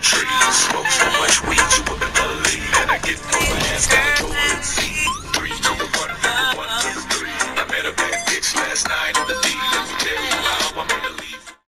trees. Smoke so much weed, you wouldn't believe. And I get no hands down your three. I met a bad bitch last night on the D.